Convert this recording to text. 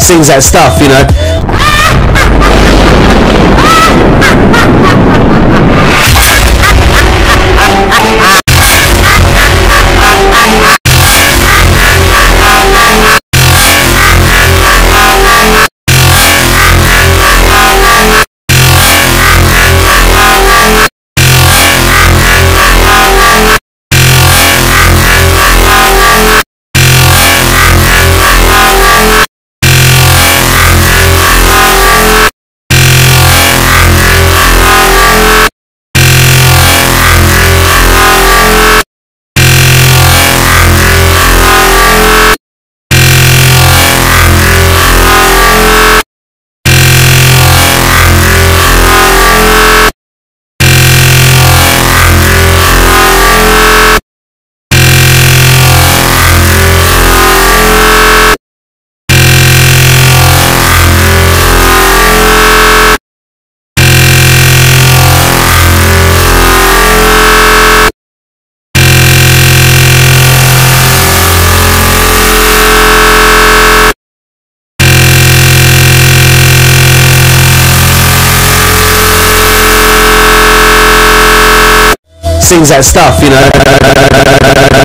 sings that stuff, you know. Sings that stuff, you know.